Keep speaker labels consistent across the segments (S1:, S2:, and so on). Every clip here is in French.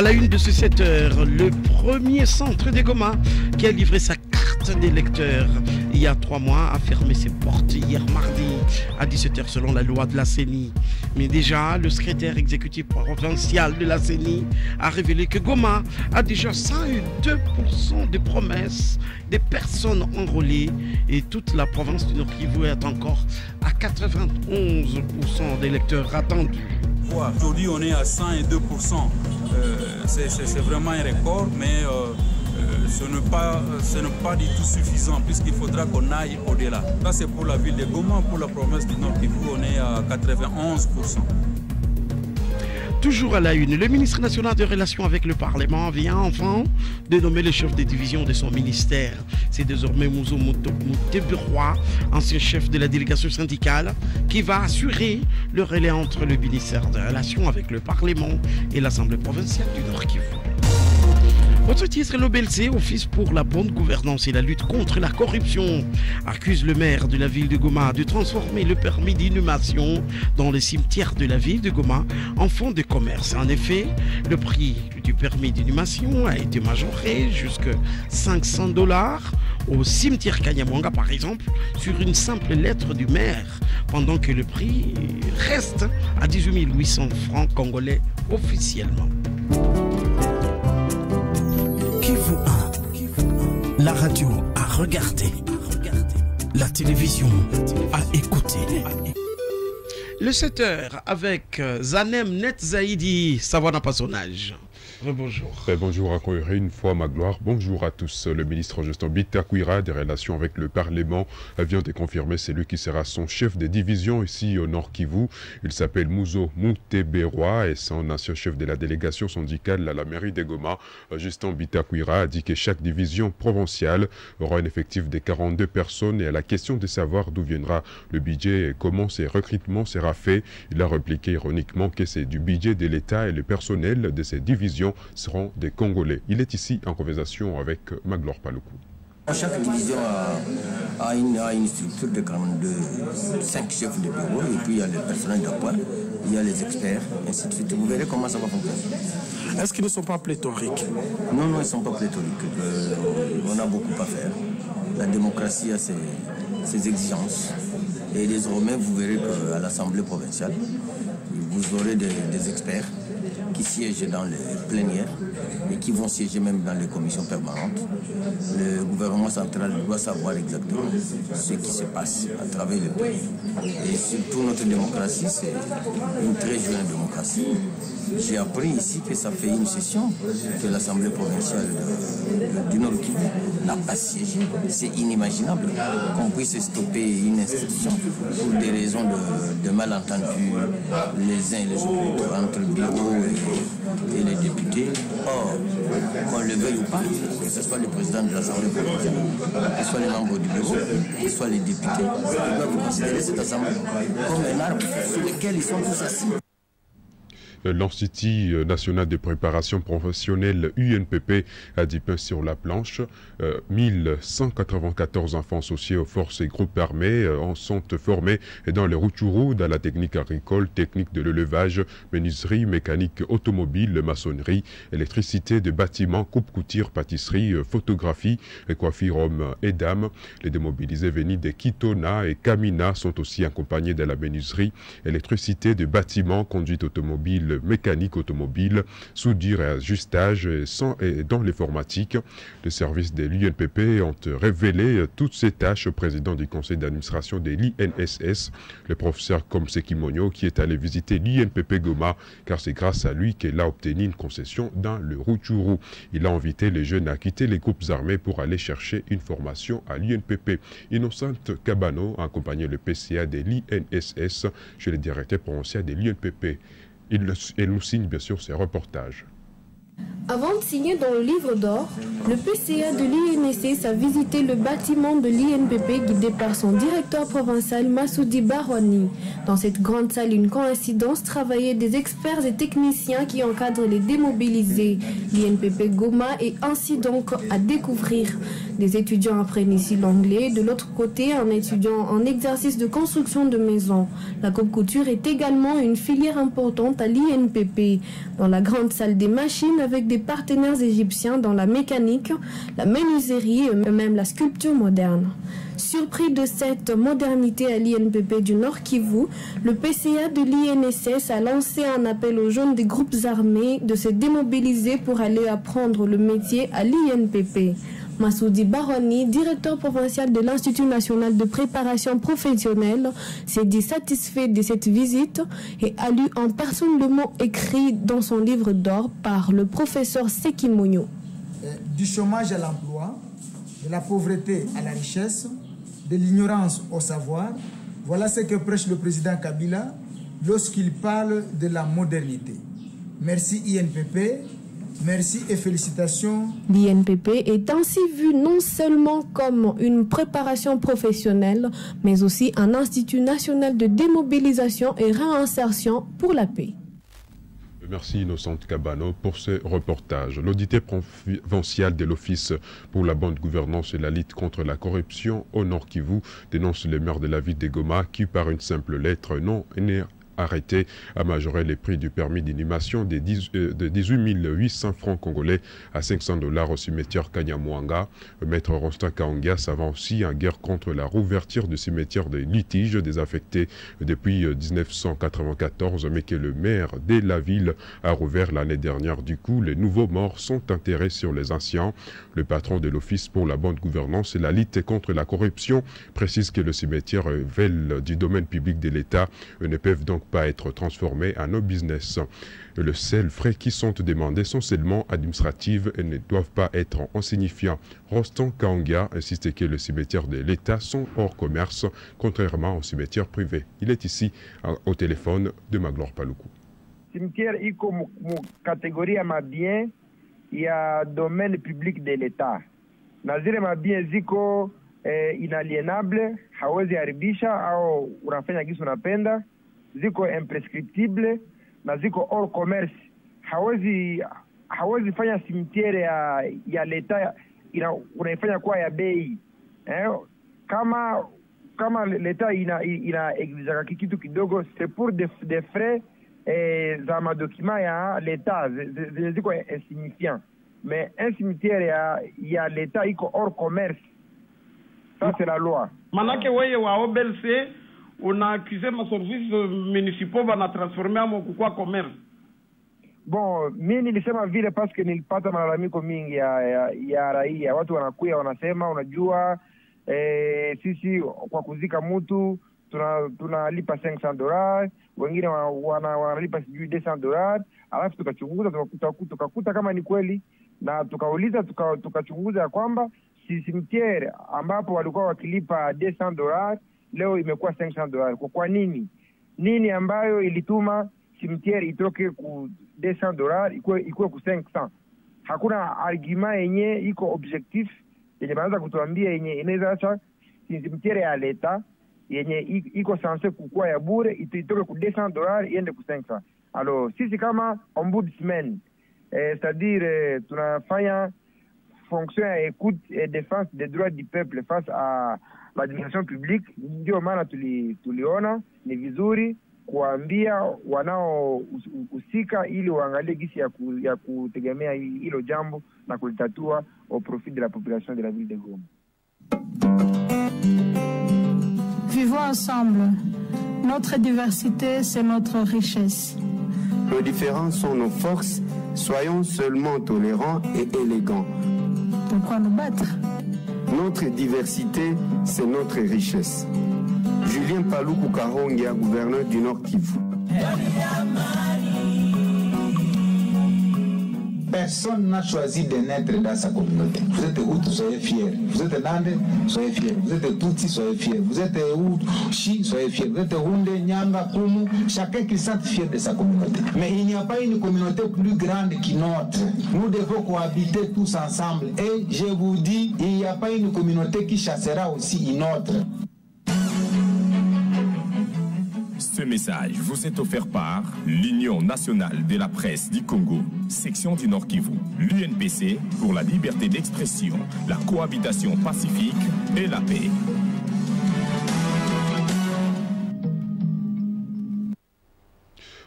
S1: À la une de ce 7 heures, le premier centre des Goma qui a livré sa carte d'électeur il y a trois mois a fermé ses portes hier mardi à 17h selon la loi de la CENI. Mais déjà, le secrétaire exécutif provincial de la CENI a révélé que Goma a déjà 102% de promesses des personnes enrôlées et toute la province du Nord Kivu est encore à 91% d'électeurs attendus.
S2: Aujourd'hui, on est à 102%. Euh, c'est vraiment un record, mais euh, euh, ce n'est pas, pas du tout suffisant puisqu'il faudra qu'on aille au-delà. Ça, c'est pour la ville de Goma, pour la province du Nord Kivu, on est à 91%.
S1: Toujours à la une, le ministre national de Relations avec le Parlement vient enfin de nommer le chef de division de son ministère. C'est désormais Mouzo Mouteberoy, ancien chef de la délégation syndicale, qui va assurer le relais entre le ministère de Relations avec le Parlement et l'Assemblée provinciale du Nord Votre titre, l'OBLC, Office pour la bonne gouvernance et la lutte contre la corruption, accuse le maire de la ville de Goma de transformer le permis d'inhumation dans les cimetières de la ville de Goma en fonds de commerce. En effet, le prix du permis d'inhumation a été majoré jusqu'à 500 dollars au cimetière Kanyamwanga, par exemple, sur une simple lettre du maire, pendant que le prix reste à 18 800 francs congolais officiellement. La radio a regardé. La télévision a écouté. Le 7 heures avec euh, Zanem Net Zaidi, savoir son âge.
S3: Bonjour. bonjour à une fois ma gloire. Bonjour à tous. Le ministre Justin Bitakuira des relations avec le Parlement vient de confirmer c'est lui qui sera son chef de division ici au Nord Kivu. Il s'appelle Mouzo Mouteberoa et son ancien chef de la délégation syndicale à la mairie de Goma. Justin Bitakuira a dit que chaque division provinciale aura un effectif de 42 personnes et à la question de savoir d'où viendra le budget et comment ces recrutements sera fait, il a répliqué ironiquement que c'est du budget de l'État et le personnel de ces divisions seront des Congolais. Il est ici en conversation avec Maglor Paloukou.
S4: Chaque division a, une, structure de 42, 5 chefs de bureau, et puis il y a le personnel d'apport, il y a les experts, ainsi de suite. Vous verrez comment ça va fonctionner.
S5: Est-ce qu'ils ne sont pas pléthoriques?
S4: Non, non, ils ne sont pas pléthoriques. Euh, on a beaucoup à faire. La démocratie a ses, exigences. Et désormais, vous verrez qu'à l'Assemblée provinciale, vous aurez des experts qui siègent dans les plénières et qui vont siéger même dans les commissions permanentes. Le gouvernement central doit savoir exactement ce qui se passe à travers le pays. Et surtout notre démocratie, c'est une très jeune démocratie. J'ai appris ici que ça fait une session que l'Assemblée provinciale du Nord Kivu n'a pas siégé. C'est inimaginable qu'on puisse stopper une institution pour des raisons de, malentendus les uns et les autres entre le bureau et, les députés. Or, qu'on le veuille ou pas, que ce soit le président de l'Assemblée provinciale, que ce soit les membres du bureau, que ce soit les députés, ils doivent considérer cette Assemblée comme un arbre sur lequel ils sont tous assis.
S3: Euh, L'Institut national de préparation professionnelle UNPP a dit pain sur la planche. 1194 euh, enfants associés aux forces et groupes armés euh, en sont formés dans les Routourou, dans la technique agricole, technique de l'élevage, menuiserie, mécanique automobile, maçonnerie, électricité de bâtiments, coupe-couture, pâtisserie, photographie, coiffure hommes et dames. Les démobilisés venus de Kitona et Kamina sont aussi accompagnés de la menuiserie, électricité de bâtiments, conduite automobile, mécanique automobile, soudure et ajustage et, dans l'informatique. Les services de l'UNPP ont révélé toutes ces tâches au président du conseil d'administration de l'INSS, le professeur Komseki Monyo, qui est allé visiter l'INPP Goma, car c'est grâce à lui qu'elle a obtenu une concession dans le Rutshuru. Il a invité les jeunes à quitter les groupes armés pour aller chercher une formation à l'INPP. Innocente Cabano a accompagné le PCA de l'INSS chez le directeur provincial de l'INPP. Il, nous signe bien sûr ses reportages.
S6: Avant de signer dans le livre d'or, le PCA de l'INSS a visité le bâtiment de l'INPP guidé par son directeur provincial Massoudi Barwani. Dans cette grande salle, une coïncidence travaillaient des experts et techniciens qui encadrent les démobilisés. L'INPP Goma est ainsi donc à découvrir. Des étudiants apprennent ici l'anglais, de l'autre côté, un étudiant en exercice de construction de maisons. La coupe couture est également une filière importante à l'INPP. Dans la grande salle des machines, avec des partenaires égyptiens dans la mécanique, la menuiserie et même la sculpture moderne. Surpris de cette modernité à l'INPP du Nord Kivu, le PCA de l'INSS a lancé un appel aux jeunes des groupes armés de se démobiliser pour aller apprendre le métier à l'INPP. Massoudi Baroni, directeur provincial de l'Institut national de préparation professionnelle, s'est dit satisfait de cette visite et a lu en personne le mot écrit dans son livre d'or par le professeur Seki Monyo.
S5: Du chômage à l'emploi, de la pauvreté à la richesse, de l'ignorance au savoir, voilà ce que prêche le président Kabila lorsqu'il parle de la modernité. Merci INPP, merci et félicitations.
S6: L'INPP est ainsi vu non seulement comme une préparation professionnelle, mais aussi un institut national de démobilisation et réinsertion pour la paix.
S3: Merci Innocente Cabano pour ce reportage. L'audité provincial de l'Office pour la bonne gouvernance et la lutte contre la corruption au Nord Kivu dénonce les maires de la ville de Goma qui, par une simple lettre non arrêté à majorer les prix du permis d'inhumation de 18 800 francs congolais à 500 dollars au cimetière Kanyamwanga. Maître Rosta Kaongia s'avance aussi en guerre contre la rouverture du cimetière des litiges désaffectés depuis 1994, mais que le maire de la ville a rouvert l'année dernière. Du coup, les nouveaux morts sont enterrés sur les anciens. Le patron de l'Office pour la bonne gouvernance et la lutte contre la corruption précise que le cimetière Vel du domaine public de l'État ne peuvent donc pas être transformés en nos business. Le seul frais qui sont demandés sont seulement administratifs et ne doivent pas être insignifiants. Roston Kaonga insiste que les cimetières de l'État sont hors commerce, contrairement aux cimetières privés. Il est ici au téléphone de Maglore Paloukou.
S7: Cimetière iko catégorie ya mabien ya domaine public de l'État. Na zile mabien ziko eh, inalienable, hawezi haribisha au unafanya gisi unapenda ziko imprescriptible na ziko hors commerce. Hawezi hawezi fanya simtiere ya ya leta ina, unaifanya kuwa ya bei eh? Kama kama leta ina ina exigaka kitu kidogo, c'est pour des de frais eh, za madokima ya leta zenye ziko insignifiant, mais un cimetière ya ya leta iko hors commerce. Ça c'est la loi.
S8: Manake weye wa OBLC unaakize maservice municipaux banatransforme amo kukua commerce.
S7: Bon, mi nilisema vile paske nilipata malalamiko mingi ya, ya, ya raia. Watu wanakuya wanasema, unajua e, sisi kwa kuzika mtu tunalipa tuna 500 dollars, wengine wanalipa wana sijui 200 dollars, alafu tukachunguza tukakuta, tukakuta kama ni kweli. Na tukauliza tukachunguza tuka ya kwamba si cimetiere ambapo walikuwa wakilipa 200 dollars leo imekuwa 500 dollars. Kwa, nini? Nini ambayo ilituma cimetiere itoke ku 200 dollars ikuwe, ikuwe ku 500? Hakuna argument yenye iko objectif yenye banaweza kutuambia yenye inaweza acha cimetiere ya leta yenye iko sanse kukuwa ya bure itoke ku 200 dollars iende ku 500. Alors sisi kama ombudsman eh, c'est-à-dire eh, tunafanya fonction ya écoute et défense des droits du peuple face à l'administration publique. Ndio maana tuli, tuliona ni vizuri kuwaambia wanaohusika ili waangalie gisi ya, ku, ya kutegemea hilo jambo na kulitatua au profit de la population de la ville de Goma.
S9: Vivons ensemble. Notre diversité, c'est notre richesse.
S10: Nos différences sont nos forces. Soyons seulement tolérants et élégants.
S9: Pourquoi nous battre?
S10: Notre diversité, c'est notre richesse. Julien Paloukou Karongia, gouverneur du Nord Kivu.
S11: Personne n'a choisi de naître dans sa communauté. Vous êtes Hutu, soyez fiers. Vous êtes Nande, soyez fiers. Vous êtes Tutsi, soyez fiers. Vous êtes Chi, soyez fiers. Vous êtes Hunde, Nyanga, Kumu, chacun qui sente fier de sa communauté. Mais il n'y a pas une communauté plus grande qu'une autre. Nous devons cohabiter tous ensemble. Et je vous dis, il n'y a pas une communauté qui chassera aussi une autre.
S12: Ce message vous est offert par l'Union nationale de la presse du Congo, section du Nord Kivu, l'UNPC pour la liberté d'expression, la cohabitation pacifique et la paix.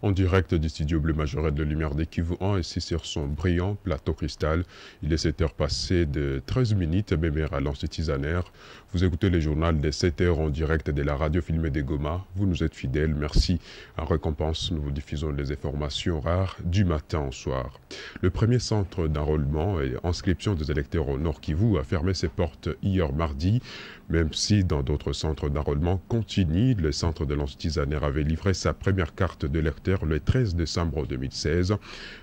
S3: En direct du studio bleu majoré de Lumière des Kivu 1, ici sur son brillant plateau cristal. Il est 7 heures passées de 13 minutes, même à l'Institut Vous écoutez le journal des 7 heures en direct de la radio filmée des Goma. Vous nous êtes fidèles, merci. En récompense, nous vous diffusons les informations rares du matin au soir. Le premier centre d'enrôlement et inscription des électeurs au Nord Kivu a fermé ses portes hier mardi, même si dans d'autres centres d'enrôlement continuent. Le centre de l'Institut avait livré sa première carte de lecteur le 13 décembre 2016.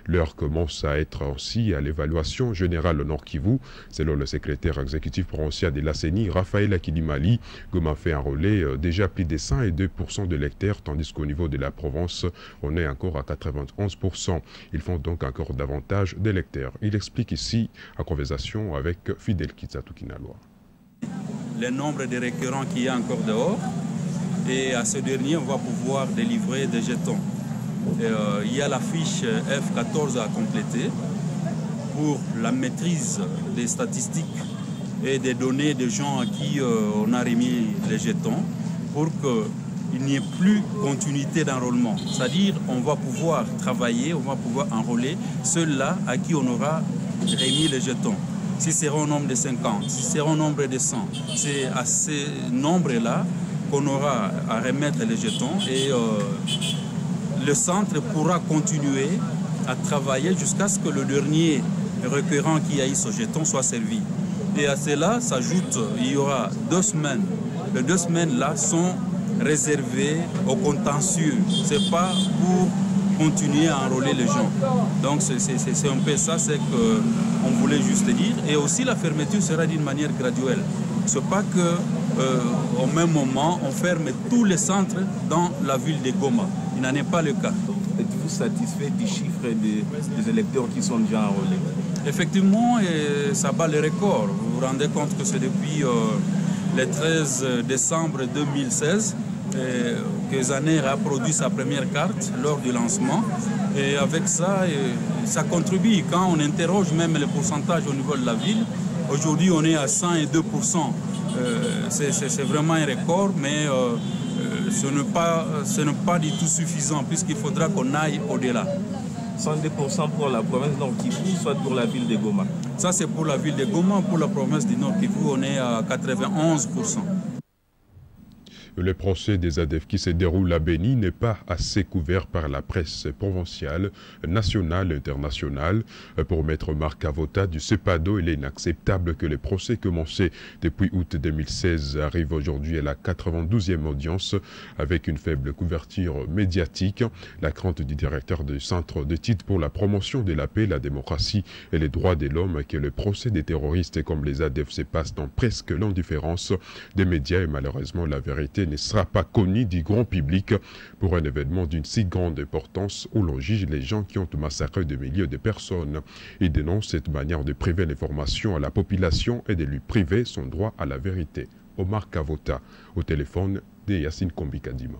S3: L'heure commence à être ainsi à l'évaluation générale au Nord Kivu. Selon le secrétaire exécutif provincial de la CENI, Raphaël Akilimali, Goma fait relais euh, déjà plus de 102% de lecteurs, tandis qu'au niveau de la Provence, on est encore à 91%. Ils font donc encore davantage d'électeurs. Il explique ici en conversation avec Fidel Kitsatukinaloa.
S2: Le nombre de récurrents qu'il y a encore dehors, et à ce dernier, on va pouvoir délivrer des jetons. Euh, il y a la fiche F14 à compléter pour la maîtrise des statistiques et des données des gens à qui euh, on a remis les jetons pour qu'il n'y ait plus continuité d'enrôlement. C'est-à-dire on va pouvoir travailler, on va pouvoir enrôler ceux-là à qui on aura remis les jetons. Si c'est au nombre de 50, si c'est au nombre de 100, c'est à ces nombres-là qu'on aura à remettre les jetons et euh, le centre pourra continuer à travailler jusqu'à ce que le dernier requérant qui a eu ce jeton soit servi. Et à cela s'ajoute, il y aura deux semaines. Les deux semaines-là sont réservées au contentieux. Ce n'est pas pour continuer à enrôler les gens. Donc c'est un peu ça, c'est qu'on voulait juste dire. Et aussi la fermeture sera d'une manière graduelle. Ce n'est pas qu'au euh, même moment, on ferme tous les centres dans la ville de Goma. Il n'en est pas le cas.
S13: Êtes-vous satisfait du chiffre des, électeurs qui sont déjà enrôlés?
S2: Effectivement, et ça bat le record. Vous vous rendez compte que c'est depuis euh, le 13 décembre 2016 que Zaner a produit sa première carte lors du lancement. Et avec ça, ça contribue. Quand on interroge même le pourcentage au niveau de la ville, aujourd'hui on est à 102%. Euh, c'est vraiment un record, mais euh, ce n'est pas, pas du tout suffisant puisqu'il faudra qu'on aille au-delà.
S13: 102% pour la province Nord Kivu, soit pour la ville de Goma
S2: Ça, c'est pour la ville de Goma. Pour la province du Nord Kivu, on est à 91%.
S3: Le procès des ADEF qui se déroule à Béni n'est pas assez couvert par la presse provinciale, nationale et internationale. Pour mettre Marc Avota du CEPADO, il est inacceptable que le procès commencé depuis août 2016 arrive aujourd'hui à la 92e audience avec une faible couverture médiatique. La crainte du directeur du Centre de titre pour la promotion de la paix, la démocratie et les droits de l'homme que le procès des terroristes comme les ADEF se passe dans presque l'indifférence des médias et malheureusement la vérité ne sera pas connu du grand public pour un événement d'une si grande importance où l'on juge les gens qui ont massacré des milliers de personnes. Il dénonce cette manière de priver l'information à la population et de lui priver son droit à la vérité. Omar Kavota, au téléphone de Yacine Kombikadima.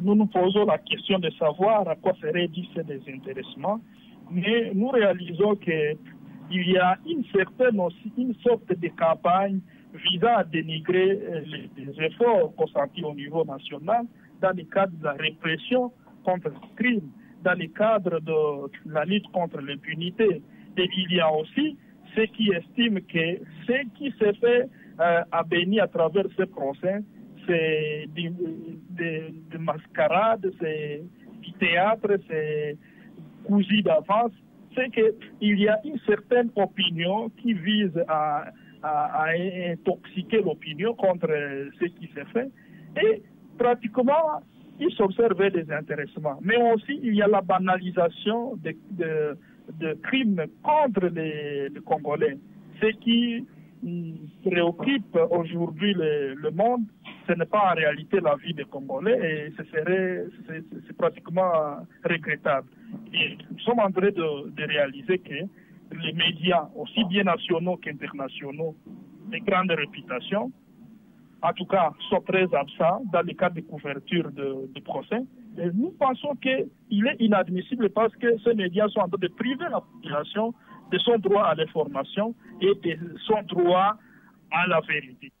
S14: Nous nous posons la question de savoir à quoi serait dû ces désintéressement, mais nous réalisons qu'il y a une certaine aussi, une sorte de campagne visant à dénigrer euh, les, efforts consentis au niveau national dans le cadre de la répression contre le crime, dans le cadre de la lutte contre l'impunité. Et il y a aussi ceux qui estiment que ce qui s'est fait euh, à Béni à travers ce procès, c'est des mascarades, c'est du théâtre, c'est cousu d'avance. C'est qu'il y a une certaine opinion qui vise à à, intoxiquer l'opinion contre ce qui s'est fait. Et pratiquement, il s'observait des intéressements. Mais aussi, il y a la banalisation de, de, crimes contre les, Congolais. Ce qui mm, préoccupe aujourd'hui le, monde, ce n'est pas en réalité la vie des Congolais et ce serait, c'est pratiquement regrettable. Et nous sommes en train de, de réaliser que les médias, aussi bien nationaux qu'internationaux, de grande réputation, en tout cas, sont très absents dans le cadre de couverture de, procès. Et nous pensons qu'il est inadmissible parce que ces médias sont en train de priver la population de son droit à l'information et de son droit à la vérité.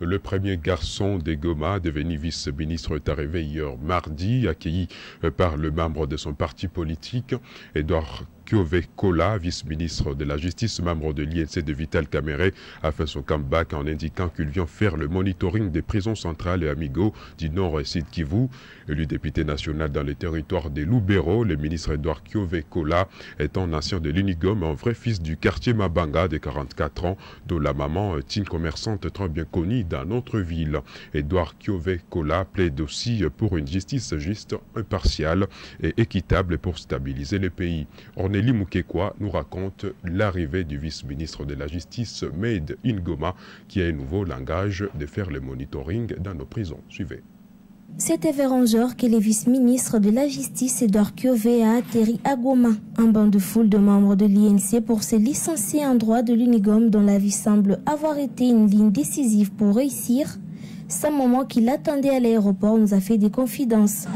S3: Le premier garçon des Goma, devenu vice-ministre, est arrivé hier mardi, accueilli par le membre de son parti politique, Edouard Kiove Kola, vice-ministre de la Justice, membre de l'INC de Vital Caméré, a fait son comeback en indiquant qu'il vient faire le monitoring des prisons centrales et amigos du Nord et Sud Kivu. Élu député national dans les territoires des Loubero, le ministre Edouard Kiove Kola est un ancien de l'Unigom, un vrai fils du quartier Mabanga de 44 ans, dont la maman est une commerçante très bien connue dans notre ville. Edouard Kiove Kola plaide aussi pour une justice juste, impartiale et équitable pour stabiliser le pays. Ornélie Moukekwa nous raconte l'arrivée du vice-ministre de la Justice, Maid Ingoma, qui a un nouveau langage de faire le monitoring dans nos prisons. Suivez.
S15: C'était vers 11h que le vice-ministre de la Justice, Edouard Kiové, a atterri à Goma, un banc de foule de membres de l'INC pour se licencier en droit de l'Unigom dont la vie semble avoir été une ligne décisive pour réussir. Ce moment qu'il attendait à l'aéroport nous a fait des confidences.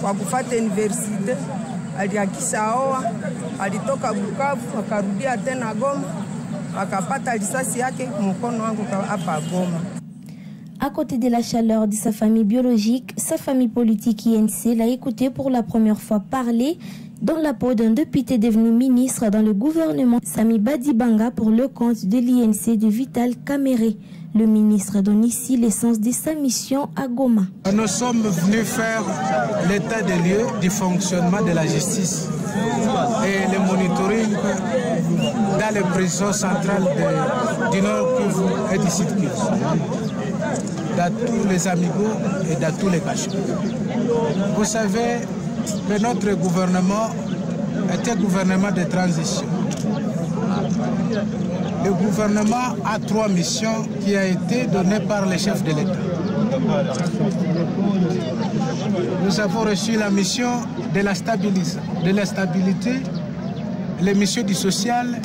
S16: Kwa.
S15: À côté de la chaleur de sa famille biologique, sa famille politique INC l'a écouté pour la première fois parler dans la peau d'un député devenu ministre dans le gouvernement Sami Badibanga pour le compte de l'INC de Vital Kamere. Le ministre donne ici l'essence de sa mission à Goma.
S17: Nous sommes venus faire l'état des lieux du fonctionnement de la justice et le monitoring dans les prisons centrales du Nord Kivu et du Sud Kivu, dans tous les amigos et dans tous les cachets. Vous savez que notre gouvernement est un gouvernement de transition. Le gouvernement a trois missions qui ont été données par les chefs de l'État. Nous avons reçu la mission de la, de la stabilité, les missions du social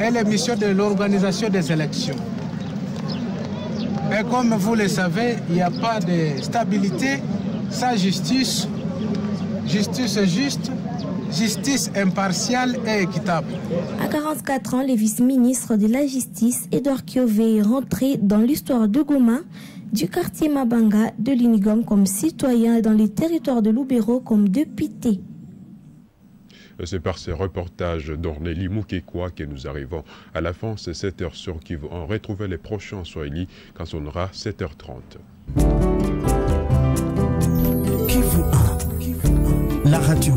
S17: et les missions de l'organisation des élections. Et comme vous le savez, il n'y a pas de stabilité sans justice. Justice juste, justice impartiale et équitable.
S15: À 44 ans, le vice-ministre de la Justice, Edouard Kiové, est rentré dans l'histoire de Goma, du quartier Mabanga, de l'Unigom comme citoyen et dans les territoires de Loubero comme député.
S3: C'est par ces reportages d'Ornélie Moukekwa que nous arrivons à la fin. C'est 7h sur Kivu. On retrouve les prochains Swahili quand on aura 7h30.
S18: Kivu 1, la radio